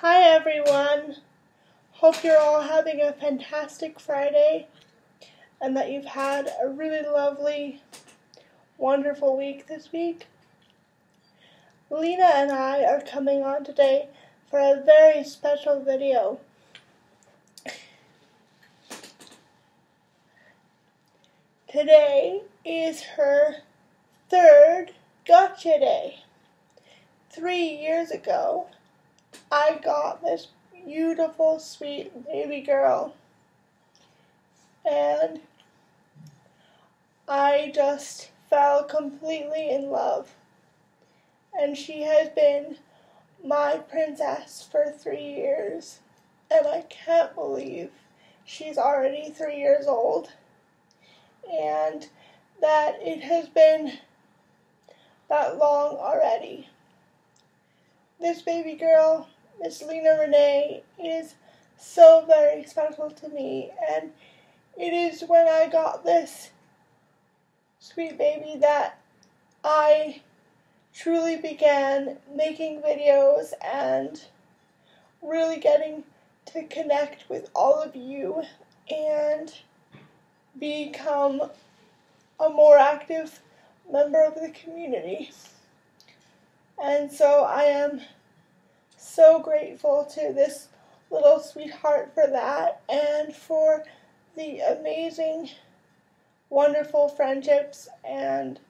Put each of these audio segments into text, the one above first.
Hi everyone. Hope you're all having a fantastic Friday and that you've had a really lovely, wonderful week this week. Lena and I are coming on today for a very special video. Today is her third Gotcha Day. Three years ago, I got this beautiful, sweet baby girl. And I just fell completely in love. And she has been my princess for three years. And I can't believe she's already three years old. And that it has been that long already. This baby girl, Miss Lena Renee, is so very special to me, and it is when I got this sweet baby that I truly began making videos and really getting to connect with all of you and become a more active member of the community. And so I am so grateful to this little sweetheart for that and for the amazing, wonderful friendships and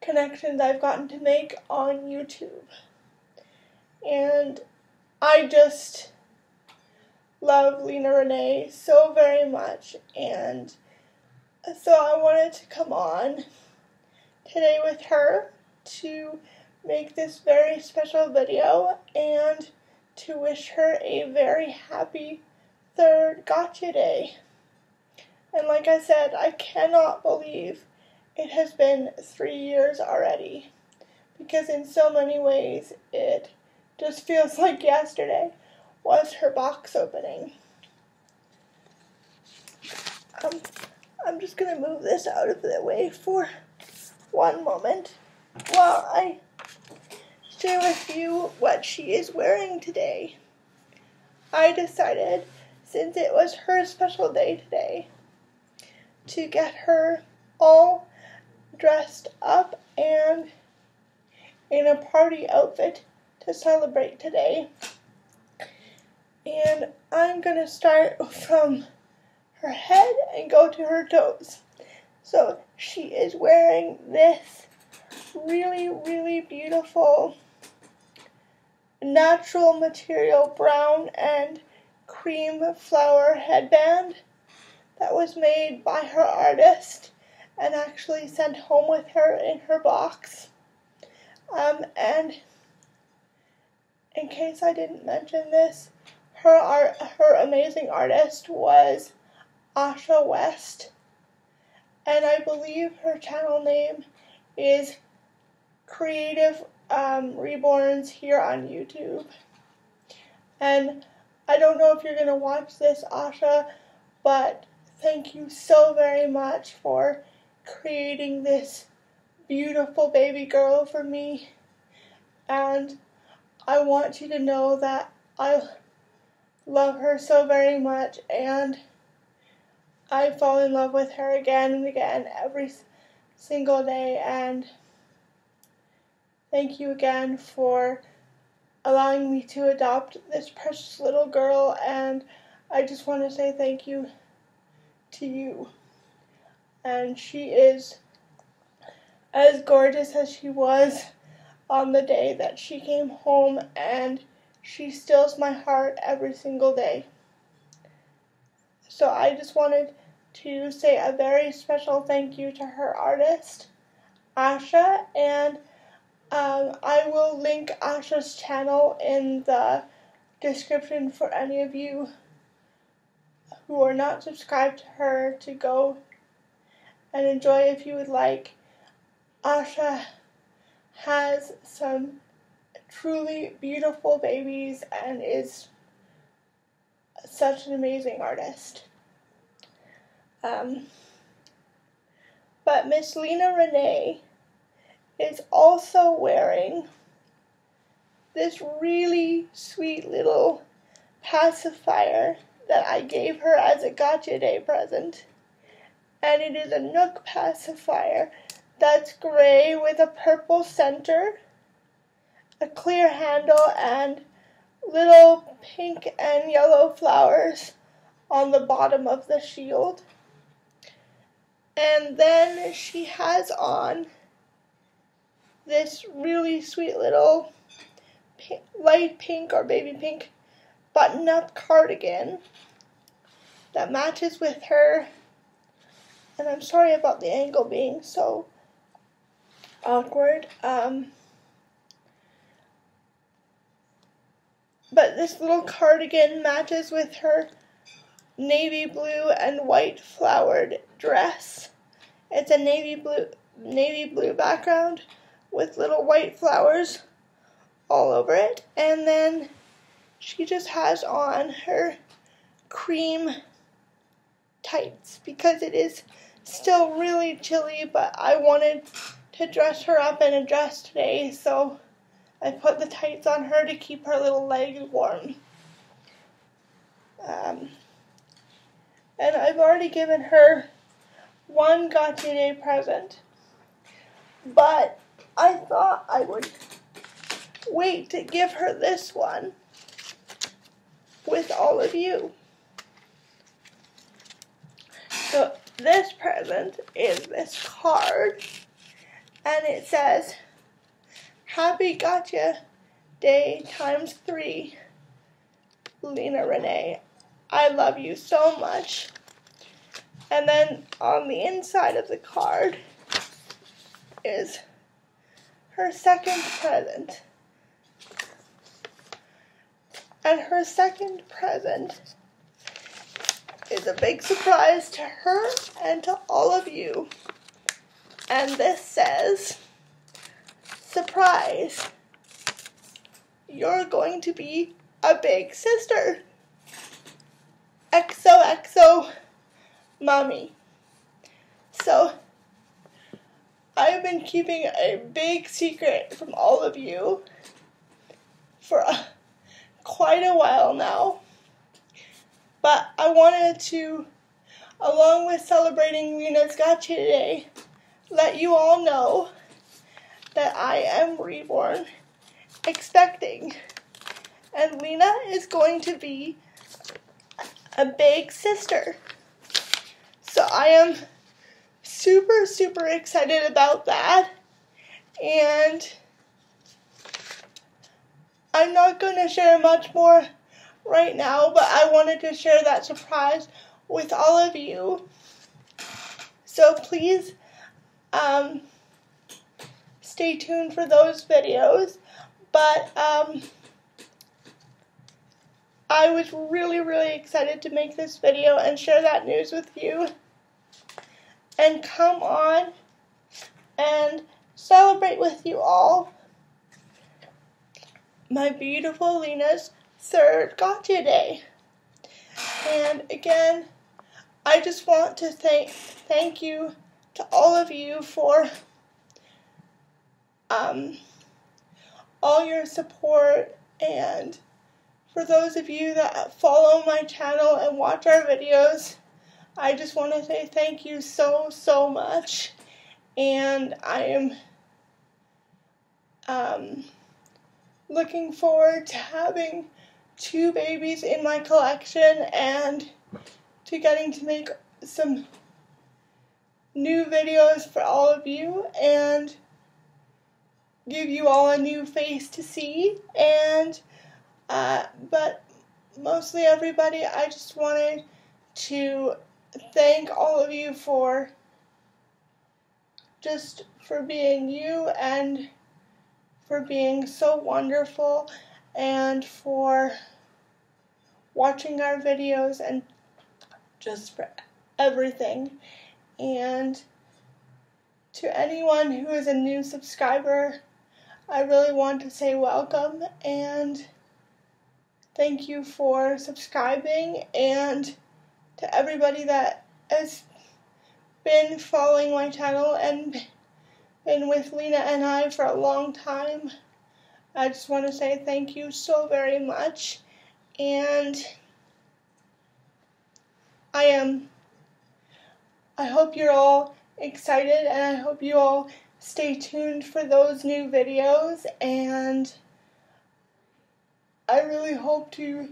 connections I've gotten to make on YouTube. And I just love Lena Renee so very much and so I wanted to come on today with her to make this very special video and to wish her a very happy third gotcha day. And like I said, I cannot believe it has been three years already because in so many ways it just feels like yesterday was her box opening. Um, I'm just going to move this out of the way for one moment while I share with you what she is wearing today. I decided, since it was her special day today, to get her all dressed up and in a party outfit to celebrate today. And I'm going to start from her head and go to her toes. So she is wearing this really, really beautiful natural material brown and cream flower headband that was made by her artist and actually sent home with her in her box. Um, and in case I didn't mention this, her art, her amazing artist was Asha West, and I believe her channel name is Creative um, Reborns here on YouTube. And I don't know if you're going to watch this, Asha, but thank you so very much for creating this beautiful baby girl for me. And I want you to know that I love her so very much and I fall in love with her again and again every single day. And thank you again for allowing me to adopt this precious little girl. And I just want to say thank you to you. And she is as gorgeous as she was on the day that she came home, and she stills my heart every single day. So I just wanted to say a very special thank you to her artist, Asha, and um, I will link Asha's channel in the description for any of you who are not subscribed to her to go and enjoy if you would like. Asha has some truly beautiful babies and is such an amazing artist. Um, but Miss Lena Renee is also wearing this really sweet little pacifier that I gave her as a Gotcha Day present. And it is a NUK pacifier that's gray with a purple center, a clear handle, and little pink and yellow flowers on the bottom of the shield. And then she has on this really sweet little pink, light pink or baby pink button up cardigan that matches with her. And I'm sorry about the angle being so awkward. Um, but this little cardigan matches with her navy blue and white flowered dress. It's a navy blue navy blue background with little white flowers all over it. And then she just has on her cream tights because it is still really chilly, but I wanted to dress her up in a dress today, so I put the tights on her to keep her little legs warm. Um, and I've already given her one Gotcha Day present, but I thought I would wait to give her this one with all of you. So this present is this card, and it says, Happy Gotcha Day times three, Lena Renee. I love you so much. And then on the inside of the card is her second present. And her second present is a big surprise to her and to all of you. And this says, Surprise! You're going to be a big sister. XOXO Mommy. So, I've been keeping a big secret from all of you for a, quite a while now. But I wanted to, along with celebrating Lena's Gotcha today, let you all know that I am reborn, expecting. And Lena is going to be a big sister. So I am super, super excited about that. And I'm not going to share much more right now, but I wanted to share that surprise with all of you. So please um, stay tuned for those videos. But um, I was really, really excited to make this video and share that news with you and come on and celebrate with you all my beautiful Lena's third Gotcha Day. And again, I just want to thank thank you to all of you for um, all your support and for those of you that follow my channel and watch our videos. I just want to say thank you so, so much. And I am um, looking forward to having two babies in my collection and to getting to make some new videos for all of you and give you all a new face to see and uh, but mostly everybody I just wanted to thank all of you for just for being you and for being so wonderful and for watching our videos and just for everything. And to anyone who is a new subscriber, I really want to say welcome and thank you for subscribing and to everybody that has been following my channel and been with Lena and I for a long time. I just want to say thank you so very much. And I am, I hope you're all excited and I hope you all stay tuned for those new videos. And I really hope to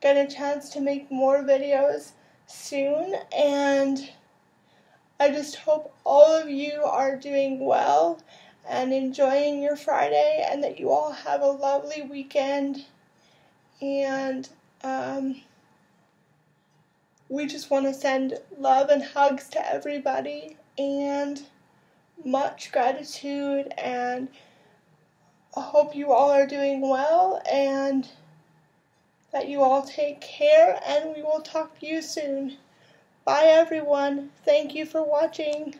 get a chance to make more videos soon. And I just hope all of you are doing well and enjoying your Friday and that you all have a lovely weekend. And um, we just want to send love and hugs to everybody and much gratitude and I hope you all are doing well and that you all take care and we will talk to you soon. Bye everyone. Thank you for watching.